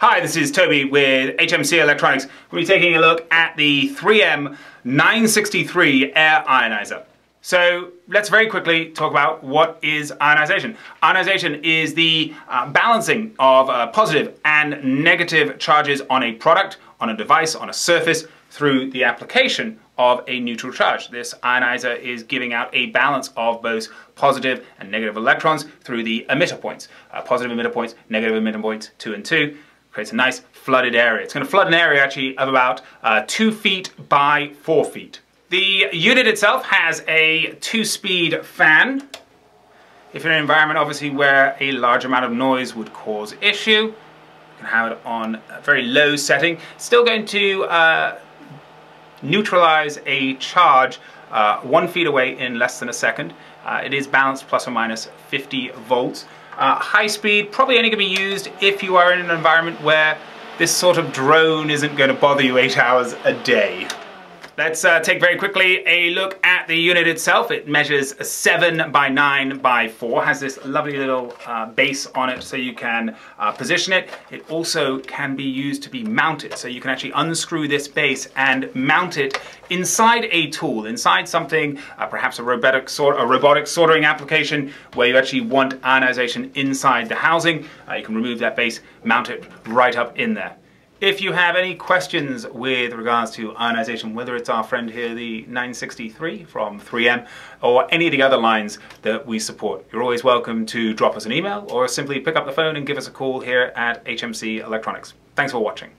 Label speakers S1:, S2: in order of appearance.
S1: Hi, this is Toby with HMC Electronics. We'll be taking a look at the 3M 963 air ionizer. So let's very quickly talk about what is ionization. Ionization is the uh, balancing of uh, positive and negative charges on a product, on a device, on a surface through the application of a neutral charge. This ionizer is giving out a balance of both positive and negative electrons through the emitter points. Uh, positive emitter points, negative emitter points, 2 and 2 creates a nice flooded area. It's going to flood an area actually of about uh, two feet by four feet. The unit itself has a two-speed fan. If you're in an environment obviously where a large amount of noise would cause issue, you can have it on a very low setting. Still going to uh, neutralize a charge uh, one feet away in less than a second. Uh, it is balanced plus or minus 50 volts. Uh, high speed, probably only going to be used if you are in an environment where this sort of drone isn't going to bother you eight hours a day. Let's uh, take very quickly a look at the unit itself. It measures 7 by 9 by 4, has this lovely little uh, base on it so you can uh, position it. It also can be used to be mounted, so you can actually unscrew this base and mount it inside a tool, inside something, uh, perhaps a robotic, a robotic soldering application where you actually want ionization inside the housing. Uh, you can remove that base, mount it right up in there. If you have any questions with regards to ionization, whether it's our friend here, the 963 from 3M, or any of the other lines that we support, you're always welcome to drop us an email or simply pick up the phone and give us a call here at HMC Electronics. Thanks for watching.